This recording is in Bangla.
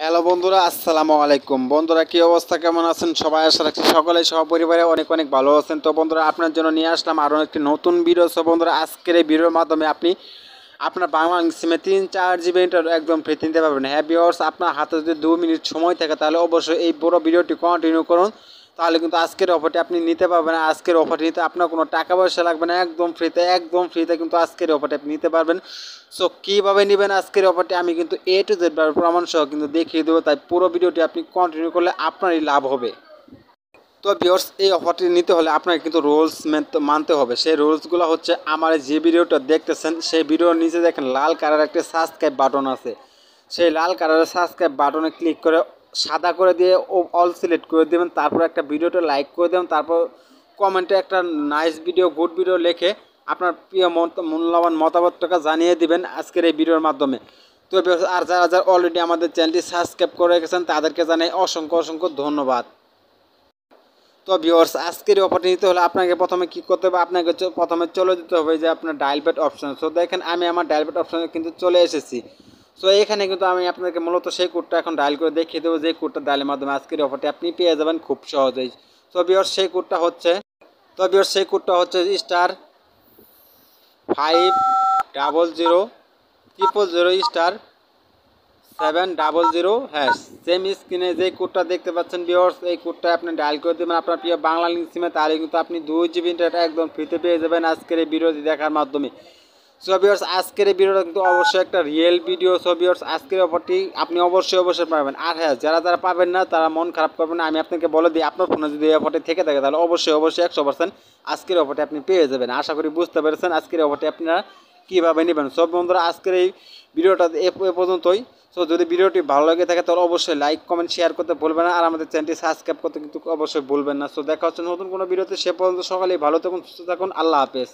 হ্যালো বন্ধুরা, আসসালামু আলাইকুম। বন্ধুরা, কি অবস্থা? কেমন আছেন? সবাই আশা রাখছি সকলে সপরিবারে অনেক অনেক ভালো আছেন। তো বন্ধুরা, আপনার জন্য নিয়ে আসলাম আরও একটি নতুন ভিডিও সো বন্ধুরা, আজকের এই ভিডিওর মাধ্যমে আপনি আপনার বাংলা সিমে তিন চার জিবি ইন্টারনেট একদম ফ্রিতে নিতে পারবেন। হ্যাঁ বিয়ার্স আপনার হাতে যদি দু মিনিট সময় থাকে, তাহলে অবশ্যই এই বড় ভিডিওটি কন্টিনিউ করুন। তাহলে কিন্তু আজকের অফারটি আপনি নিতে পারবেন। আজকের অফারটি নিতে আপনার কোনো টাকা পয়সা লাগবে না, একদম ফ্রিতে একদম ফ্রিতে কিন্তু আজকের অফারটি আপনি নিতে পারবেন। সো কীভাবে নেবেন আজকের অফারটি আমি কিন্তু এ টু জেড প্রমাণ সহ কিন্তু দেখিয়ে দেবো। তাই পুরো ভিডিওটি আপনি কন্টিনিউ করলে আপনারই লাভ হবে। তো ভিওর্স এই অফারটি নিতে হলে আপনাকে কিন্তু রুলস মানতে হবে। সেই রুলসগুলো হচ্ছে আমার যে ভিডিওটা দেখতেছেন, সেই ভিডিওর নিচে দেখেন লাল কালার একটা সাবস্ক্রাইব বাটন আছে। সেই লাল কালারের সাবস্ক্রাইব বাটনে ক্লিক করে সাদা করে দিয়ে অল সিলেক্ট করে দেবেন। তারপর একটা ভিডিওটা লাইক করে দেবেন। তারপর কমেন্টে একটা নাইস ভিডিও গুড ভিডিও লিখে আপনার প্রিয় মূল্যবান মতামতটা জানিয়ে দিবেন আজকের এই ভিডিওর মাধ্যমে। তো আর যারা যারা অলরেডি আমাদের চ্যানেলটি সাবস্ক্রাইব করে রেখেছেন, তাদেরকে জানাই অসংখ্য অসংখ্য ধন্যবাদ। তো ভিওর্স আজকের অফারটি নিতে হলে আপনাকে প্রথমে কী করতে হবে? আপনাকে প্রথমে চলে যেতে হবে যে আপনার ডায়াল প্যাড অপশন সো দেখেন, আমি আমার ডায়াল প্যাড অপশনে কিন্তু চলে এসেছি। সো এখানে কিন্তু আমি আপনাকে মূলত সেই কোডটা এখন ডায়াল করে দেখিয়ে দেবো। যে কোডটা ডায়ালের মাধ্যমে আজকের অফারটি আপনি পেয়ে যাবেন খুব সহজেই। তো ভিওর্স সেই কোডটা হচ্ছে, তো ভিওর্স সেই কোডটা হচ্ছে star five double zero triple zero star seven double zero hash same স্ক্রিনে যে কোডটা দেখতে পাচ্ছেন বিয়ার্স এই কোডটা আপনি ডায়াল করে দেবেন। আপনার প্রিয় বাংলা লিঙ্ক সিমে তাহলে কিন্তু আপনি দুই জিবি ইন্টারনেট একদম ফ্রিতে পেয়ে যাবেন আজকের এই ভিডিওটি দেখার মাধ্যমে। সো বিয়ার্স আজকের ভিডিওটা কিন্তু অবশ্যই একটা রিয়েল ভিডিও সো বিয়ার্স আজকের অফারটি আপনি অবশ্যই অবশ্যই পাবেন। আর হ্যাঁ যারা যারা পাবেন না, তারা মন খারাপ করবেন না। আমি আপনাকে বলে দিই, আপনার ফোনে যদি এই থেকে থাকে, তাহলে অবশ্যই অবশ্যই একশো পার্সেন্ট আজকের অফারটি আপনি পেয়ে যাবেন। আশা করি বুঝতে পেরেছেন আজকের অফারটি আপনারা কীভাবে নেবেন। সব বন্ধুরা, আজকের এই ভিডিওটা এ পর্যন্তই। সো যদি ভিডিওটি ভালো লাগে থাকে, তাহলে অবশ্যই লাইক কমেন্ট শেয়ার করতে ভুলবেন না। আর আমাদের চ্যানেলটি সাবস্ক্রাইব করতে কিন্তু অবশ্যই ভুলবেন না। সো দেখা হচ্ছে নতুন কোনো ভিডিওতে। সে পর্যন্ত সকালেই ভালো থাকুন, সুস্থ থাকুন। আল্লাহ হাফেজ।